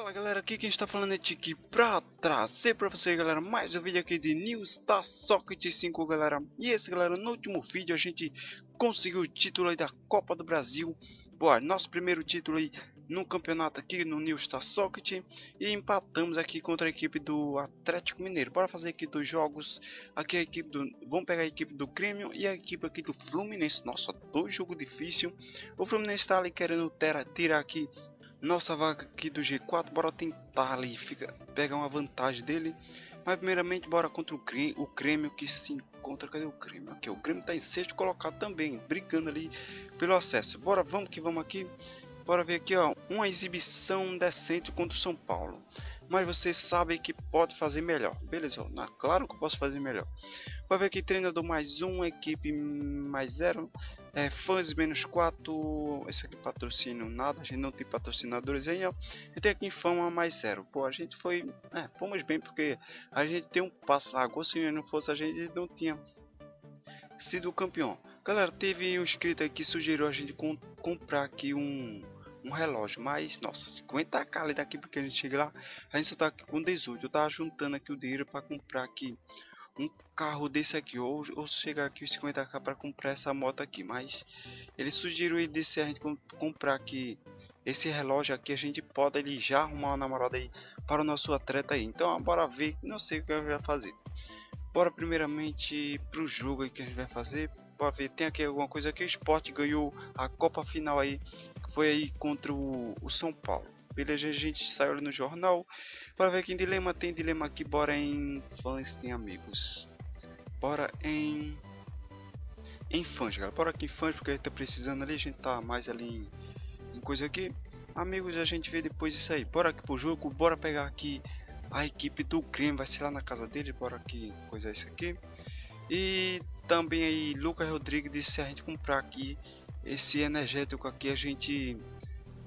Fala galera, aqui quem está falando é Tiki pra trazer pra vocês galera mais um vídeo aqui de New Star Socket 5 galera. E esse galera, no último vídeo a gente conseguiu o título aí da Copa do Brasil. Boa, nosso primeiro título aí no campeonato aqui no New Star Socket. E empatamos aqui contra a equipe do Atlético Mineiro. Bora fazer aqui dois jogos. Aqui a equipe do... Vamos pegar a equipe do Grêmio e a equipe aqui do Fluminense. Nossa, dois jogos difíceis O Fluminense está ali querendo tirar aqui nossa vaga aqui do G4, bora tentar ali, fica, pegar uma vantagem dele. Mas primeiramente bora contra o Grêmio, o Grêmio que se encontra, cadê o Grêmio? Aqui, o Grêmio tá em sexto colocado também, brigando ali pelo acesso. Bora, vamos que vamos aqui. Bora ver aqui, ó, uma exibição decente contra o São Paulo. Mas vocês sabem que pode fazer melhor. Beleza, ó, claro que eu posso fazer melhor. Vai ver aqui treinador mais um, equipe mais zero, é, fãs menos quatro. Esse aqui patrocínio nada, a gente não tem patrocinadores ó. E tem aqui fama mais zero. Pô, a gente foi, é, fomos bem porque a gente tem um passo lá. Se não fosse a gente não tinha sido campeão. Galera, teve um inscrito aí que sugeriu a gente com, comprar aqui um um relógio, mas nossa, 50k daqui porque a gente chega lá, a gente só tá aqui com 18. Eu tava juntando aqui o dinheiro para comprar aqui um carro desse aqui ou, ou chegar aqui os 50k para comprar essa moto aqui mas ele sugeriu aí desse a gente comprar aqui esse relógio aqui a gente pode ele já arrumar uma namorada aí para o nosso atleta aí. Então bora ver não sei o que gente vai fazer. Bora primeiramente pro jogo aí que a gente vai fazer para ver tem aqui alguma coisa aqui o Sport ganhou a Copa final aí que foi aí contra o, o São Paulo Beleza, a gente saiu no jornal para ver que dilema tem dilema aqui. Bora em fãs tem amigos. Bora em em fãs, galera. Bora aqui em fãs porque a gente tá precisando ali, a gente tá mais ali em, em coisa aqui. Amigos, a gente vê depois isso aí. Bora aqui pro jogo, bora pegar aqui a equipe do Grêmio, vai ser lá na casa dele, bora aqui coisa isso aqui. E também aí Lucas Rodrigues disse se a gente comprar aqui esse energético aqui a gente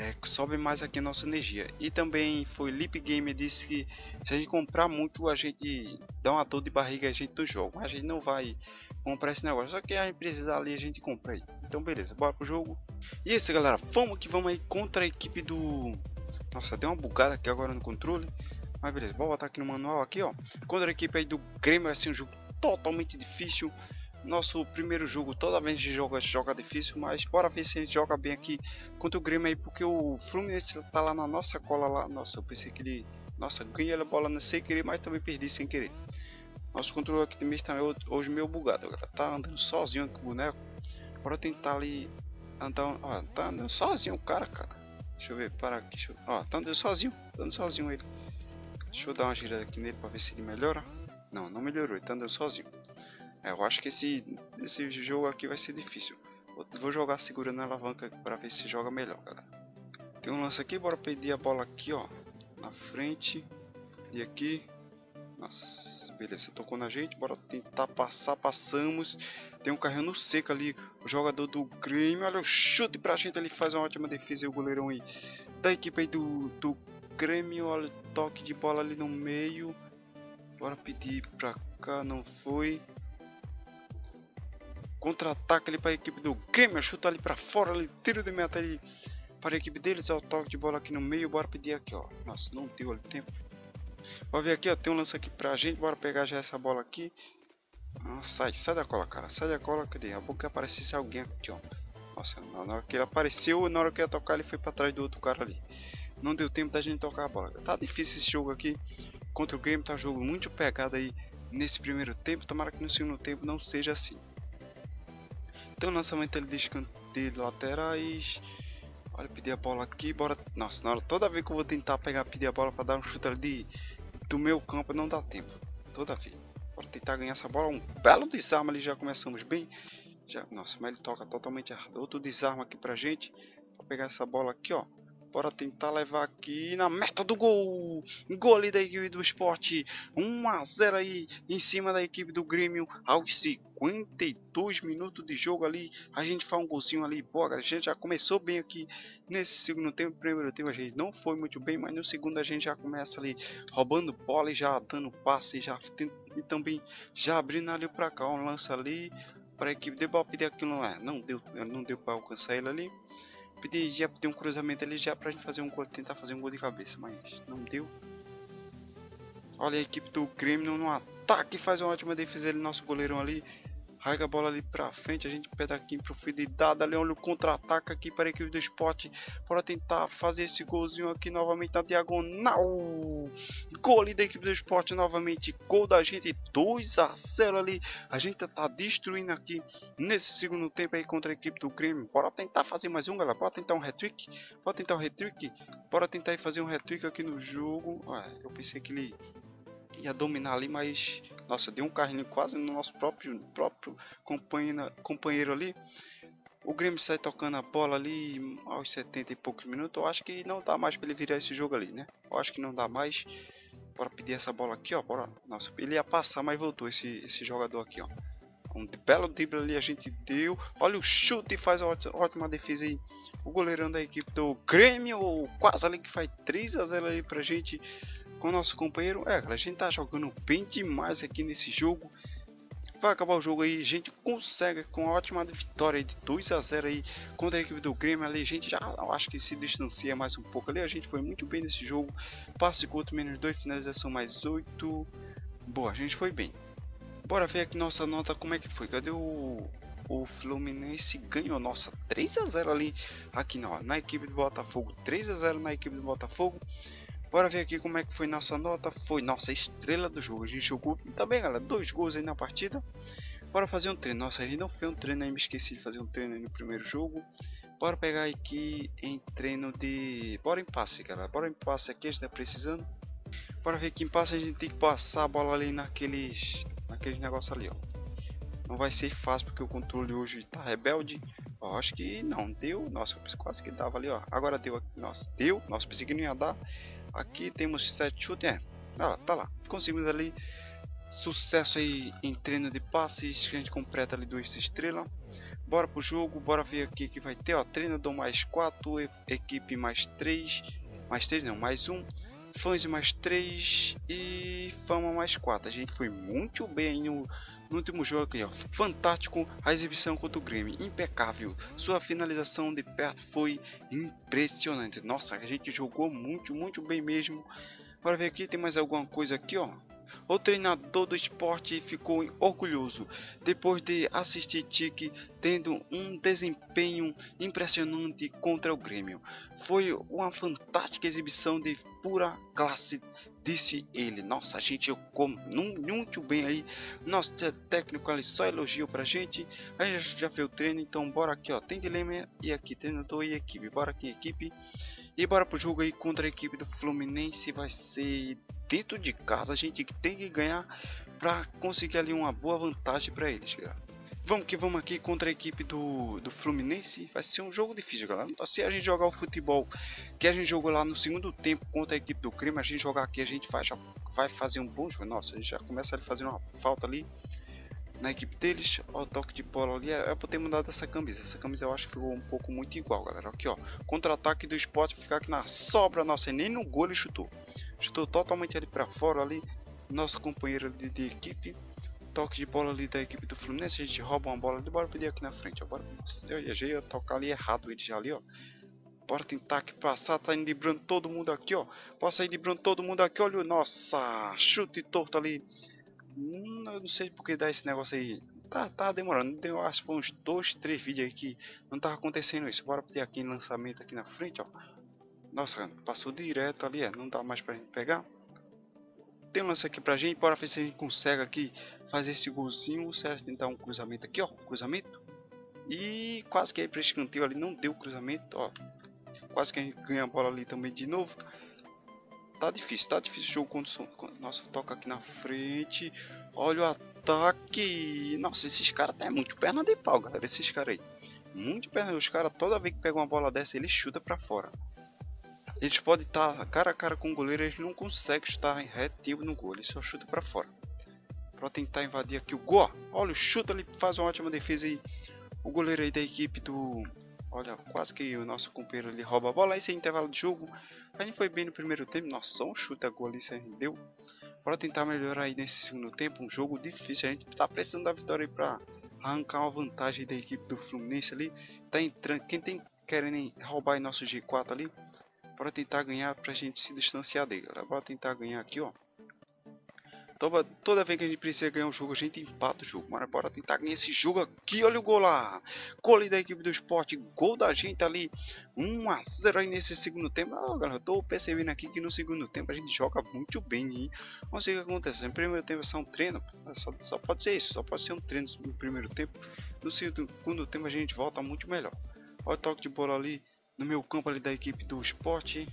é, sobe mais aqui a nossa energia. E também foi Lip Gamer disse que se a gente comprar muito a gente dá uma dor de barriga a gente do jogo. A gente não vai comprar esse negócio. Só que a gente precisa ali a gente compra aí. Então beleza, bora pro jogo. E é isso galera, vamos que vamos aí contra a equipe do... Nossa, deu uma bugada aqui agora no controle. Mas beleza, vou botar aqui no manual aqui ó. Contra a equipe aí do Grêmio vai ser um jogo totalmente difícil nosso primeiro jogo, toda vez gente joga, joga difícil, mas bora ver se a gente joga bem aqui contra o Grêmio aí, porque o Fluminense tá lá na nossa cola lá. Nossa, eu pensei que ele. Nossa, ganhei a bola sem querer, mas também perdi sem querer. Nosso controle aqui também está hoje meio bugado, galera. Tá andando sozinho aqui o boneco. Bora tentar ali andar. Ó, tá andando sozinho o cara, cara. Deixa eu ver, para aqui. Eu... Ó, tá andando sozinho, tá andando sozinho ele. Deixa eu dar uma girada aqui nele para ver se ele melhora. Não, não melhorou, ele tá andando sozinho. É, eu acho que esse, esse jogo aqui vai ser difícil. Vou jogar segurando a alavanca para ver se joga melhor, galera. Tem um lance aqui, bora pedir a bola aqui, ó. Na frente. E aqui. Nossa, beleza, tocou na gente. Bora tentar passar, passamos. Tem um carrinho no seco ali. O jogador do Grêmio. Olha o chute pra gente ali. Faz uma ótima defesa. E o goleirão aí da equipe aí do, do Grêmio. Olha o toque de bola ali no meio. Bora pedir pra cá. Não foi. Contra-ataque ali para a equipe do Grêmio. Chuta ali para fora. Ali, tiro de meta ali para a equipe deles. Ó, o toque de bola aqui no meio. Bora pedir aqui, ó. Nossa, não deu ali tempo. Bora ver aqui, ó. Tem um lance aqui pra gente. Bora pegar já essa bola aqui. Ah, sai, sai da cola, cara. Sai da cola. Cadê? A boca aparecesse alguém aqui, ó. Nossa, na hora que ele apareceu, na hora que ia tocar, ele foi para trás do outro cara ali. Não deu tempo da gente tocar a bola. Tá difícil esse jogo aqui. Contra o Grêmio tá jogo muito pegado aí nesse primeiro tempo. Tomara que no segundo tempo não seja assim. Tem o lançamento ali de escanteio laterais. Olha, pedir a bola aqui, bora. Nossa, na hora, toda vez que eu vou tentar pegar, pedir a bola para dar um chute de, do meu campo, não dá tempo. Toda vez. Bora tentar ganhar essa bola. Um belo desarme ali, já começamos bem. Já, nossa, mas ele toca totalmente errado. Outro desarme aqui pra gente. Pra pegar essa bola aqui, ó. Bora tentar levar aqui na meta do gol. Gol ali da equipe do esporte. 1 a 0 aí em cima da equipe do Grêmio. Aos 52 minutos de jogo ali. A gente faz um golzinho ali. Pô, a gente já começou bem aqui nesse segundo tempo. Primeiro tempo a gente não foi muito bem. Mas no segundo a gente já começa ali roubando bola e já dando passe. Já, e também já abrindo ali para cá. Um lance ali para a equipe de Bop. Aquilo não é. Não deu, não deu para alcançar ele ali. Já pedir um cruzamento ali já pra gente fazer um gol, tentar fazer um gol de cabeça, mas não deu. Olha a equipe do Grêmio no ataque, faz uma ótima defesa ele, nosso goleirão ali. Raiga a bola ali pra frente, a gente pede aqui em profundidade, ali olha o contra-ataque aqui para a equipe do esporte, para tentar fazer esse golzinho aqui novamente na diagonal. Gol ali da equipe do esporte novamente, gol da gente, 2 a 0 ali. A gente tá destruindo aqui nesse segundo tempo aí contra a equipe do Grêmio. Bora tentar fazer mais um, galera, bora tentar um hat-trick, bora tentar um hat-trick, bora tentar fazer um hat-trick aqui no jogo. Eu pensei que ele ia dominar ali, mas nossa, deu um carrinho quase no nosso próprio próprio companheiro, companheiro ali. O Grêmio sai tocando a bola ali aos 70 e poucos minutos. Eu acho que não dá mais para ele virar esse jogo ali, né? Eu acho que não dá mais. Bora pedir essa bola aqui, ó. Bora. Nossa, ele ia passar, mas voltou esse, esse jogador aqui, ó. Um belo drible ali a gente deu. Olha o chute, faz ótima defesa aí. O goleirão da equipe do Grêmio, quase ali que faz 3 a 0 ali pra gente com nosso companheiro. É, cara, a gente tá jogando bem demais aqui nesse jogo. Vai acabar o jogo aí, a gente consegue com a ótima vitória de 2 a 0 aí contra a equipe do Grêmio ali. A gente já acho que se distancia mais um pouco ali. A gente foi muito bem nesse jogo. Passe curto menos 2, finalização mais 8. Boa, a gente foi bem. Bora ver aqui nossa nota como é que foi. Cadê o o Fluminense ganhou nossa 3 a 0 ali aqui na, na equipe do Botafogo, 3 a 0 na equipe do Botafogo. Bora ver aqui como é que foi nossa nota. Foi nossa estrela do jogo. A gente jogou também, galera. Dois gols aí na partida. Bora fazer um treino. Nossa, a gente não fez um treino aí. Me esqueci de fazer um treino aí no primeiro jogo. Bora pegar aqui em treino de... Bora em passe, galera. Bora em passe aqui. A gente tá precisando. Bora ver que em passe a gente tem que passar a bola ali naqueles... Naqueles negócios ali, ó. Não vai ser fácil porque o controle hoje tá rebelde. Ó, acho que não deu. Nossa, quase que dava ali, ó. Agora deu. Nossa, deu. Nossa, pensei que não ia dar. Aqui temos 7 chutes, é, tá lá, tá lá. Conseguimos ali sucesso aí em treino de passes, que a gente completa ali duas estrelas. Bora pro jogo, bora ver aqui que vai ter, ó, treinador mais 4, equipe mais 3, mais 3 não, mais 1, fãs mais 3 e fama mais 4. A gente foi muito bem no, no último jogo aqui, ó. Fantástico a exibição contra o Grêmio, impecável. Sua finalização de perto foi impressionante. Nossa, a gente jogou muito, muito bem mesmo. Bora ver aqui, tem mais alguma coisa aqui, ó. O treinador do esporte ficou orgulhoso depois de assistir Tique tendo um desempenho impressionante contra o Grêmio. Foi uma fantástica exibição de pura classe, disse ele. Nossa, gente jogou muito bem aí. Nosso técnico ali só elogiou pra gente. A gente já fez o treino, então bora aqui, ó. Tem dilema e aqui treinador e equipe. Bora aqui, equipe. E bora pro jogo aí contra a equipe do Fluminense. Vai ser dentro de casa. A gente tem que ganhar para conseguir ali uma boa vantagem para eles, galera. Vamos que vamos aqui contra a equipe do, do Fluminense. Vai ser um jogo difícil, galera. Então, se a gente jogar o futebol que a gente jogou lá no segundo tempo contra a equipe do Crime, a gente jogar aqui, a gente faz, vai fazer um bom jogo. Nossa, a gente já começa a fazer uma falta ali na equipe deles. Ó, o toque de bola ali. É, por ter mudado essa camisa. Essa camisa eu acho que ficou um pouco muito igual, galera. Aqui, ó. Contra-ataque do esporte ficar aqui na sobra. Nossa, nem no gol ele chutou. Chutou totalmente ali para fora ali. Nosso companheiro de, de, equipe. Toque de bola ali da equipe do Fluminense. A gente rouba uma bola ali. Bora pedir aqui na frente, ó. Bora. Eu ia tocar ali errado ele já ali, ó. Bora tentar que passar. Tá indo librando todo mundo aqui, ó. Posso ir librando todo mundo aqui. Olha, nossa. Chute torto ali Hum, eu não sei porque dá esse negócio aí. Tá, tá demorando. Eu acho que foi uns dois, três vídeos aí que não tava acontecendo isso. Bora pedir aqui lançamento aqui na frente, ó. Nossa, passou direto ali, é. Não dá mais pra gente pegar. Tem um lance aqui pra gente. Bora ver se a gente consegue aqui fazer esse golzinho. Certo, tentar um cruzamento aqui, ó. Cruzamento. E quase que aí pra escanteio ali não deu cruzamento, ó. Quase que a gente ganha a bola ali também de novo. Tá difícil, tá difícil o jogo quando, Nossa, toca aqui na frente. Olha o ataque. Nossa, esses caras têm muito perna de pau, galera. Esses caras aí. Muito perna. Os caras, toda vez que pegam uma bola dessa, eles chutam pra fora. Eles podem estar tá cara a cara com o goleiro, eles não conseguem estar retivo no gol. Eles só chutam pra fora. Pra tentar invadir aqui o gol. Olha o chute, ele faz uma ótima defesa aí. O goleiro aí da equipe do Olha, quase que o nosso companheiro ali rouba a bola. Esse é intervalo de jogo. A gente foi bem no primeiro tempo. Nossa, só um chute a gol ali se a gente deu. Bora tentar melhorar aí nesse segundo tempo. Um jogo difícil. A gente tá precisando da vitória aí pra arrancar uma vantagem da equipe do Fluminense ali. Tá entrando. Quem tem querendo roubar nosso G4 ali. Bora tentar ganhar pra gente se distanciar dele. Bora tentar ganhar aqui, ó. Toda, toda vez que a gente precisa ganhar um jogo, a gente empata o jogo. Mas bora tentar ganhar esse jogo aqui. Olha o gol lá. Gol da equipe do esporte. Gol da gente ali. 1 a 0 aí nesse segundo tempo. Ah, galera, eu tô percebendo aqui que no segundo tempo a gente joga muito bem. Hein? Não sei o que acontece. No primeiro tempo é só um treino. Só, só pode ser isso. Só pode ser um treino no primeiro tempo. No segundo tempo a gente volta muito melhor. Olha o toque de bola ali no meu campo ali da equipe do esporte.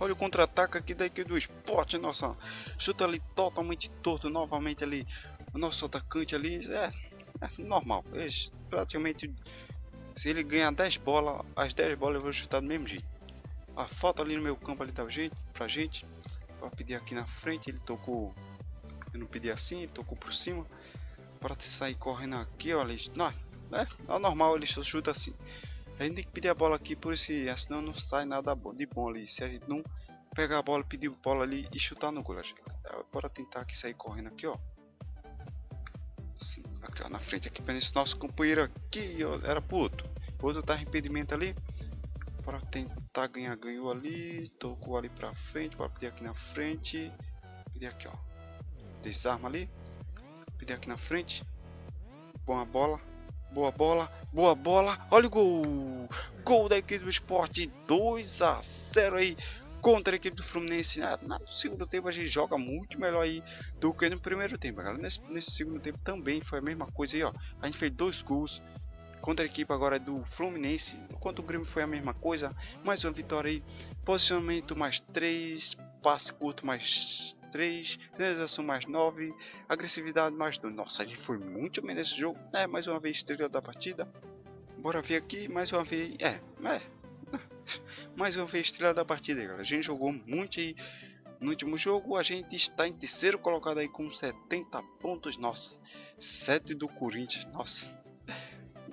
Olha o contra-ataque aqui da equipe do esporte. Nossa, chuta ali totalmente torto novamente ali. O nosso atacante ali é, é normal. É, praticamente, se ele ganhar 10 bolas, as 10 bolas eu vou chutar do mesmo jeito. A falta ali no meu campo ali tá jeito pra gente. Pra pedir aqui na frente, ele tocou. Eu não pedi assim, ele tocou por cima. Para sair correndo aqui, olha. Não, é, é normal, ele chuta assim. A gente tem que pedir a bola aqui por esse, senão não sai nada de bom ali. Se a gente não pegar a bola, pedir a bola ali e chutar no gol, gente. É, bora tentar aqui sair correndo aqui, ó. Assim, aqui ó, na frente aqui para esse nosso companheiro aqui, ó, era pro outro. O outro tá impedimento ali. Bora tentar ganhar, ganhou ali, tocou ali pra frente, bora pedir aqui na frente. Pedir aqui, ó. Desarma ali. Pedir aqui na frente. Boa bola. Boa bola, boa bola. Olha o gol. Gol da equipe do esporte 2 a 0 aí contra a equipe do Fluminense. Ah, no segundo tempo a gente joga muito melhor aí do que no primeiro tempo, galera. Nesse, nesse segundo tempo também foi a mesma coisa aí, ó. A gente fez dois gols contra a equipe agora do Fluminense. Enquanto o Grêmio foi a mesma coisa. Mais uma vitória aí. Posicionamento mais 3. Passe curto mais 3, finalização mais 9, agressividade mais 2. Nossa, gente foi muito bem nesse jogo. É, mais uma vez estrela da partida. Bora ver aqui, mais uma vez. É, é. mais uma vez estrela da partida, galera. A gente jogou muito aí. No último jogo, a gente está em terceiro colocado aí com 70 pontos. Nossa, 7 do Corinthians. Nossa,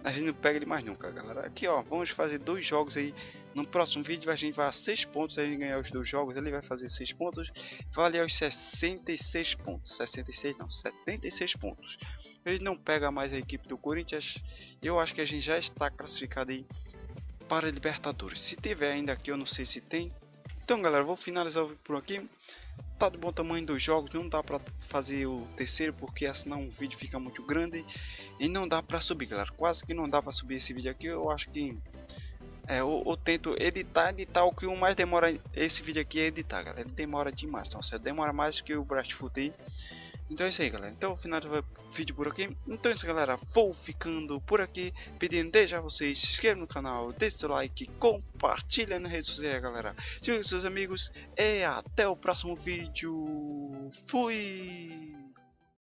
a gente não pega ele mais nunca, galera. Aqui, ó, vamos fazer dois jogos aí. No próximo vídeo a gente vai a 6 pontos, a gente ganhar os dois jogos, ele vai fazer 6 pontos, vale aos 66 pontos. 66 não, 76 pontos. Ele não pega mais a equipe do Corinthians. Eu acho que a gente já está classificado aí para a Libertadores. Se tiver ainda aqui, eu não sei se tem. Então, galera, vou finalizar por aqui tá de bom tamanho dos jogos, não dá pra fazer o terceiro porque senão o vídeo fica muito grande e não dá pra subir, galera. Quase que não dá pra subir esse vídeo aqui, eu acho que é, eu, eu tento editar, editar o que o mais demora esse vídeo aqui é editar, galera. Ele demora demais, nossa, demora mais que o Brashfoot aí. Então é isso aí, galera. Então, final do vídeo por aqui. Então é isso, galera. Vou ficando por aqui. Pedindo desde a vocês se inscrevam no canal, deixe seu like, compartilha nas redes sociais, galera. Siga seus amigos. E até o próximo vídeo. Fui!